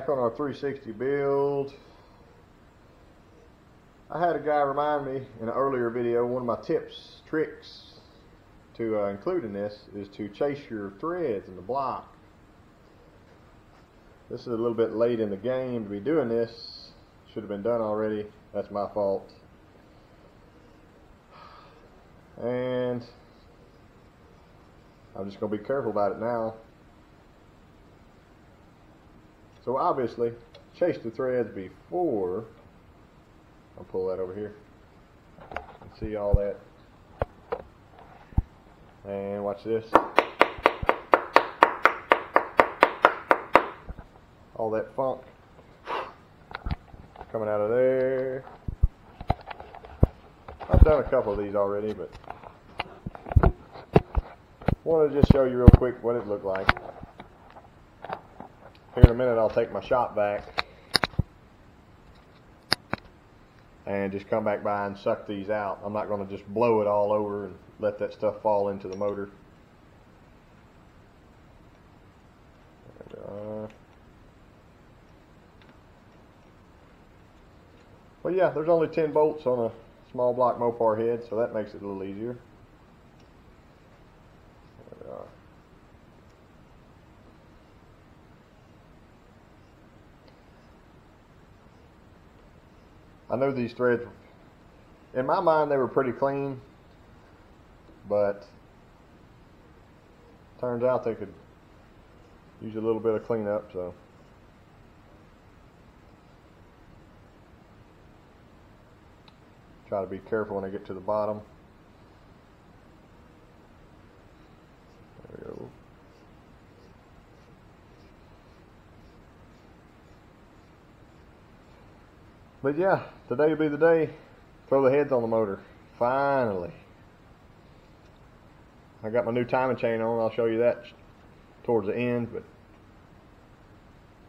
back on our 360 build. I had a guy remind me in an earlier video, one of my tips, tricks to uh, include in this is to chase your threads in the block. This is a little bit late in the game to be doing this. Should have been done already. That's my fault. And I'm just going to be careful about it now. So obviously, chase the threads before. I'll pull that over here. And see all that. And watch this. All that funk coming out of there. I've done a couple of these already, but wanted to just show you real quick what it looked like. Here in a minute I'll take my shop vac and just come back by and suck these out. I'm not going to just blow it all over and let that stuff fall into the motor. Uh, well yeah, there's only 10 bolts on a small block Mopar head, so that makes it a little easier. I know these threads, in my mind, they were pretty clean, but turns out they could use a little bit of cleanup, so. Try to be careful when I get to the bottom. There we go. But yeah, today will be the day. Throw the heads on the motor. Finally. I got my new timing chain on. I'll show you that towards the end. But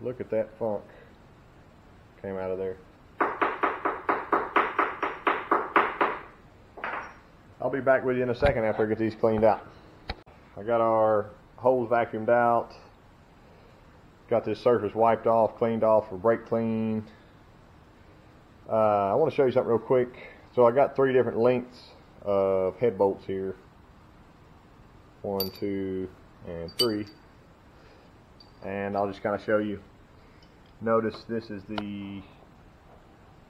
look at that funk. Came out of there. I'll be back with you in a second after I get these cleaned out. I got our holes vacuumed out. Got this surface wiped off, cleaned off for brake clean. Uh, I want to show you something real quick. So I got three different lengths of head bolts here. One, two, and three. And I'll just kind of show you. Notice this is the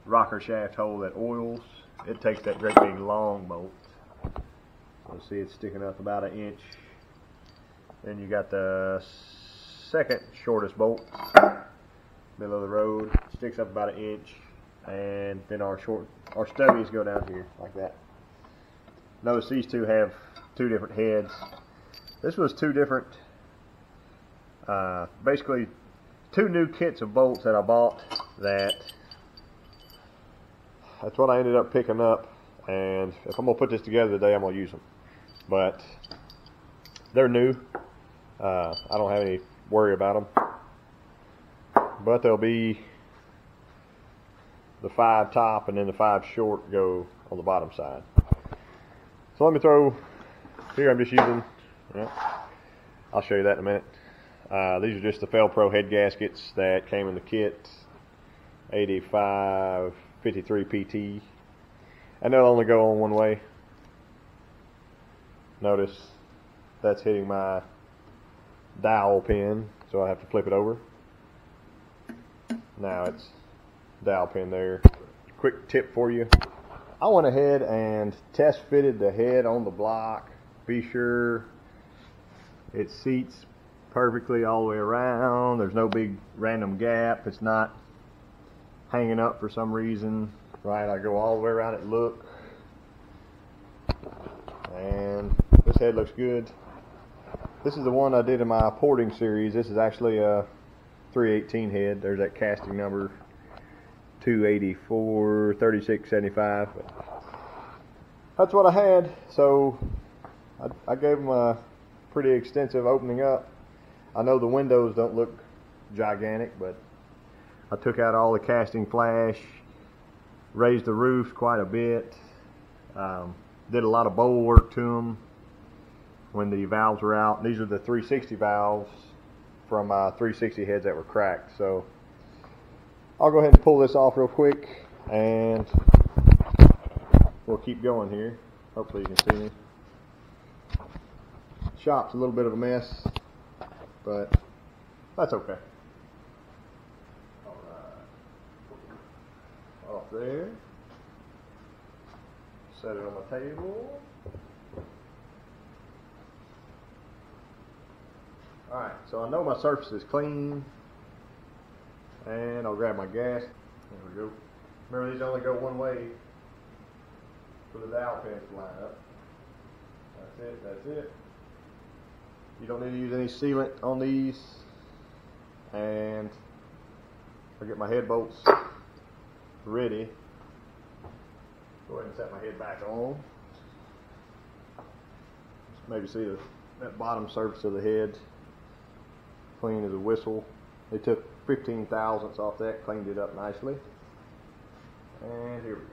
rocker shaft hole that oils. It takes that great big long bolt. So see it's sticking up about an inch. Then you got the second shortest bolt, middle of the road, sticks up about an inch and then our short our stubbies go down here like that. Notice these two have two different heads. This was two different, uh, basically two new kits of bolts that I bought that that's what I ended up picking up and if I'm gonna put this together today I'm gonna use them but they're new uh, I don't have any worry about them but they'll be the five top and then the five short go on the bottom side. So let me throw, here I'm just using, I'll show you that in a minute. Uh, these are just the Fel-Pro head gaskets that came in the kit, 8553 PT. And they'll only go on one way. Notice that's hitting my dowel pin, so I have to flip it over. Now it's dowel pin there. Quick tip for you. I went ahead and test fitted the head on the block. Be sure it seats perfectly all the way around. There's no big random gap. It's not hanging up for some reason. Right, I go all the way around it, look. And this head looks good. This is the one I did in my porting series. This is actually a 318 head. There's that casting number 284 3675 that's what I had so I, I gave them a pretty extensive opening up. I know the windows don't look gigantic but I took out all the casting flash raised the roofs quite a bit um, did a lot of bowl work to them when the valves were out. These are the 360 valves from my 360 heads that were cracked so I'll go ahead and pull this off real quick and we'll keep going here. Hopefully you can see me. Shop's a little bit of a mess, but that's okay. Off there. Set it on the table. Alright, so I know my surface is clean. And I'll grab my gas. There we go. Remember these only go one way for the valve pins to line up. That's it, that's it. You don't need to use any sealant on these. And I'll get my head bolts ready. Go ahead and set my head back on. Just maybe see the, that bottom surface of the head clean as a whistle. They took 15 thousandths off that, cleaned it up nicely. And here we go.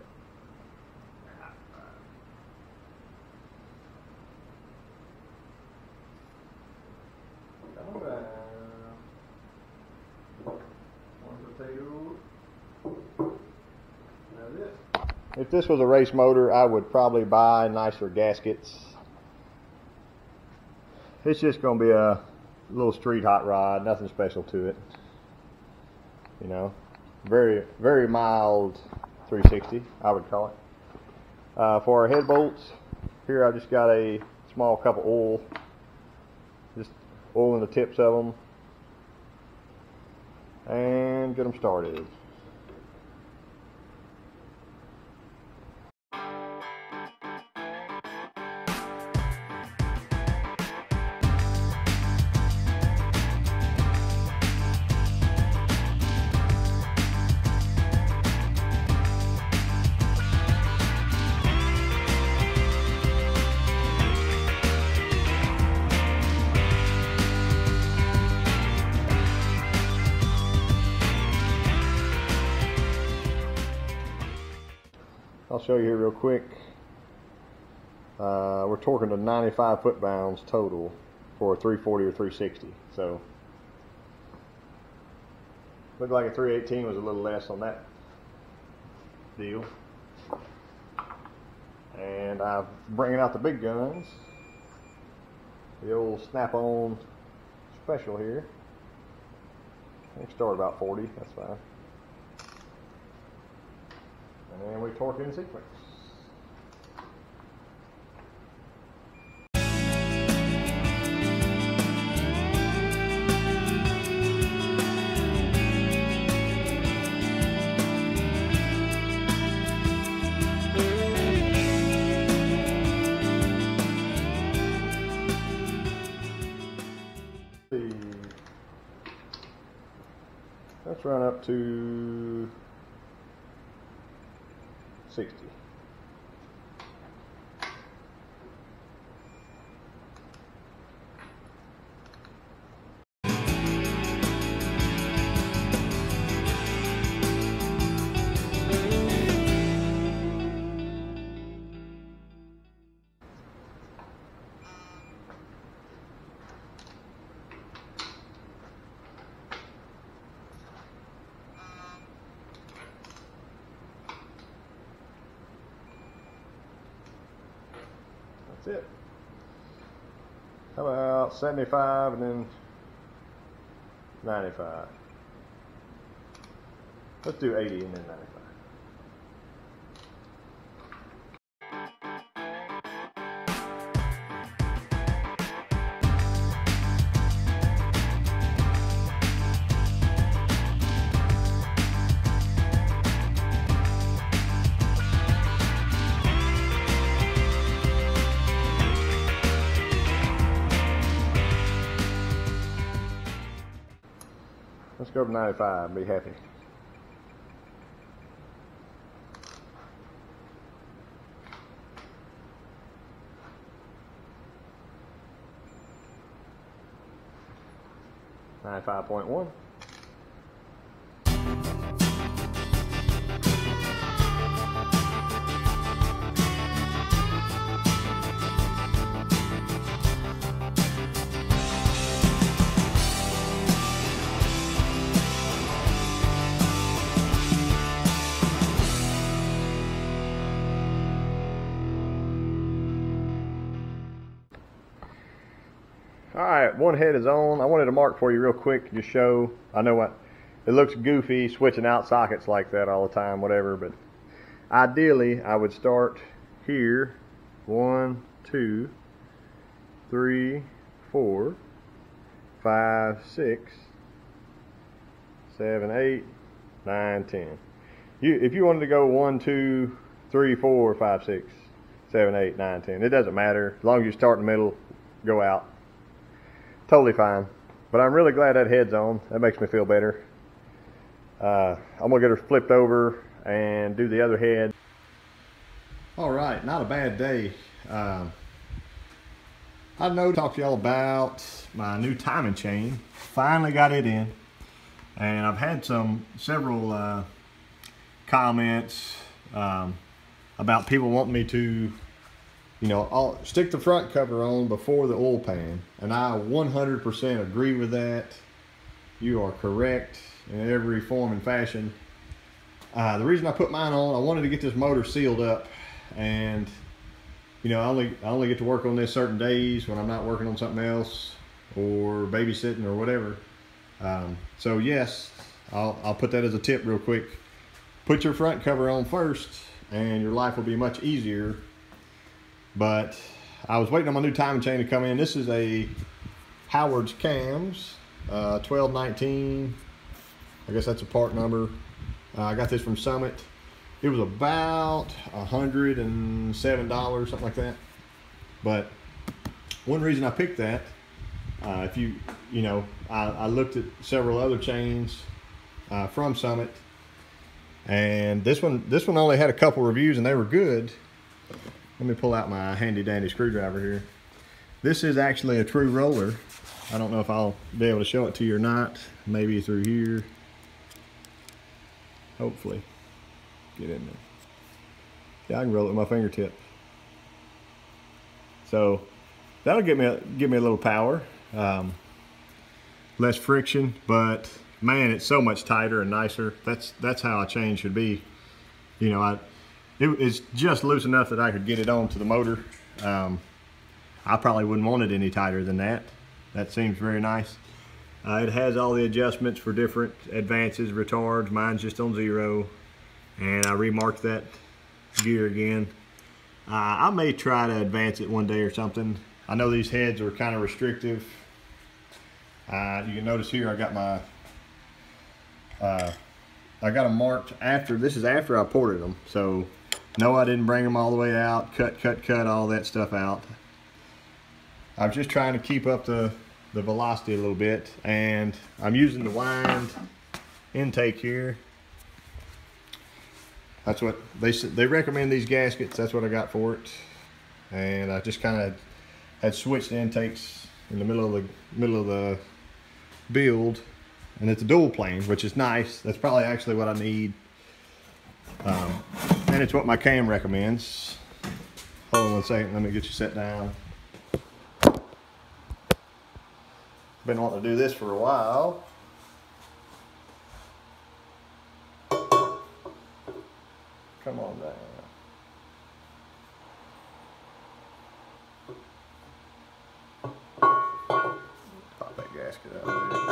If this was a race motor, I would probably buy nicer gaskets. It's just going to be a little street hot rod, nothing special to it. You know, very, very mild 360, I would call it. Uh, for our head bolts, here I just got a small cup of oil, just oiling the tips of them, and get them started. I'll show you here real quick. Uh, we're torquing to 95 foot pounds total for a 340 or 360. So, looked like a 318 was a little less on that deal. And I'm bringing out the big guns. The old snap-on special here. They start about 40, that's fine. And we torque in sequence. Let's run up to 60. That's it. How about 75 and then 95? Let's do 80 and then 95. Let's go to 95 and be happy. Ninety-five point one. Right, one head is on. I wanted to mark for you real quick to show. I know what it looks goofy switching out sockets like that all the time, whatever, but ideally I would start here. One, two, three, four, five, six, seven, eight, nine, ten. You, if you wanted to go one, two, three, four, five, six, seven, eight, nine, ten, it doesn't matter. As long as you start in the middle, go out. Totally fine. But I'm really glad that head's on. That makes me feel better. Uh, I'm gonna get her flipped over and do the other head. All right, not a bad day. Um, I know to talk to y'all about my new timing chain. Finally got it in. And I've had some several uh, comments um, about people wanting me to, you know, I'll stick the front cover on before the oil pan. And I 100% agree with that. You are correct in every form and fashion. Uh, the reason I put mine on, I wanted to get this motor sealed up and you know, I only I only get to work on this certain days when I'm not working on something else or babysitting or whatever. Um, so yes, I'll, I'll put that as a tip real quick. Put your front cover on first and your life will be much easier. But I was waiting on my new timing chain to come in. This is a Howard's Cams, uh, 1219. I guess that's a part number. Uh, I got this from Summit. It was about a hundred and seven dollars, something like that. But one reason I picked that, uh, if you, you know, I, I, looked at several other chains uh, from Summit, and this one, this one only had a couple reviews, and they were good. Let me pull out my handy dandy screwdriver here. This is actually a true roller. I don't know if I'll be able to show it to you or not. Maybe through here. Hopefully get in there. Yeah, I can roll it with my fingertip. So that'll give me a, give me a little power, um, less friction, but man, it's so much tighter and nicer. That's that's how a chain should be. You know, I it, it's just loose enough that I could get it onto the motor. Um, I probably wouldn't want it any tighter than that. That seems very nice. Uh, it has all the adjustments for different advances, retards. Mine's just on zero and I remarked that gear again. Uh, I may try to advance it one day or something. I know these heads are kind of restrictive. Uh, you can notice here I got my, uh, I got them marked after, this is after I ported them. So no, I didn't bring them all the way out, cut, cut, cut all that stuff out. I was just trying to keep up the, the velocity a little bit and I'm using the Weiand intake here that's what they they recommend these gaskets. That's what I got for it. And I just kind of had switched intakes in the middle of the middle of the build, and it's a dual plane, which is nice. That's probably actually what I need. Um, and it's what my cam recommends. Hold on one second, let me get you set down. Been wanting to do this for a while. Come on down. Pop that gasket out there.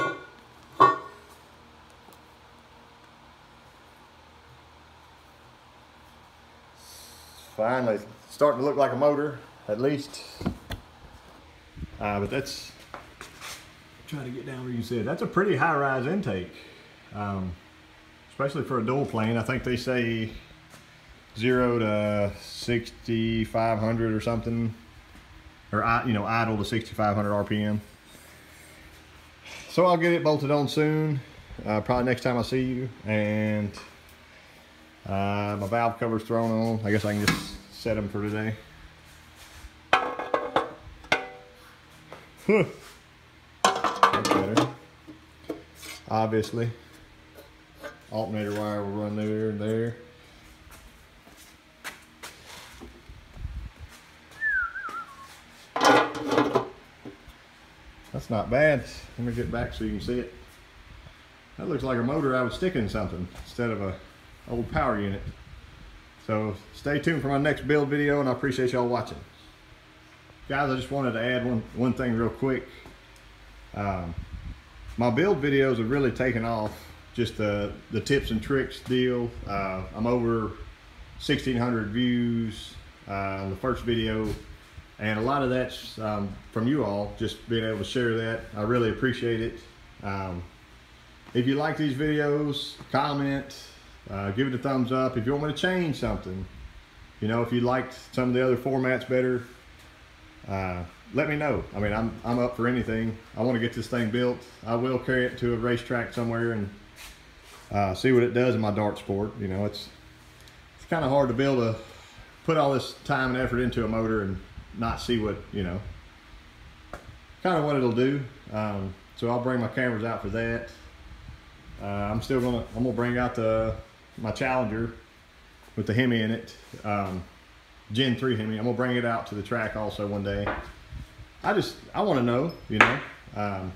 Finally, starting to look like a motor, at least. Uh, but that's, trying to get down where you said, that's a pretty high-rise intake. Um, especially for a dual plane. I think they say zero to 6,500 or something, or you know idle to 6,500 RPM. So I'll get it bolted on soon, uh, probably next time I see you, and uh, my valve cover's thrown on. I guess I can just set them for today. That's better. Obviously, alternator wire will run there and there. That's not bad. Let me get back so you can see it. That looks like a motor I was sticking something instead of a old power unit. So stay tuned for my next build video and I appreciate y'all watching. Guys, I just wanted to add one, one thing real quick. Um, my build videos have really taken off. Just the the tips and tricks deal. Uh, I'm over 1,600 views uh, on the first video, and a lot of that's um, from you all. Just being able to share that, I really appreciate it. Um, if you like these videos, comment, uh, give it a thumbs up. If you want me to change something, you know, if you liked some of the other formats better, uh, let me know. I mean, I'm, I'm up for anything. I want to get this thing built. I will carry it to a racetrack somewhere and uh, see what it does in my dart sport. You know, it's it's kind of hard to build a put all this time and effort into a motor and not see what you know kind of what it'll do. Um, so I'll bring my cameras out for that. Uh, I'm still gonna I'm gonna bring out the my Challenger with the Hemi in it, um, Gen 3 Hemi. I'm gonna bring it out to the track also one day. I just I want to know, you know, um,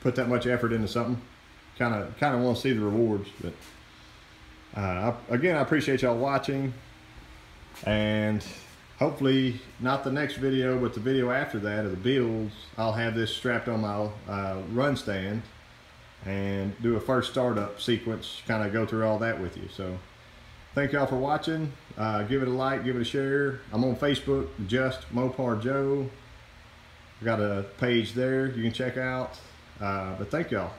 put that much effort into something. Kind of kind of want to see the rewards, but uh, I, again, I appreciate y'all watching, and hopefully not the next video, but the video after that of the builds. I'll have this strapped on my uh, run stand and do a first startup sequence, kind of go through all that with you. So thank y'all for watching. Uh, give it a like, give it a share. I'm on Facebook, Just Mopar Joe. I got a page there you can check out. Uh, but thank y'all.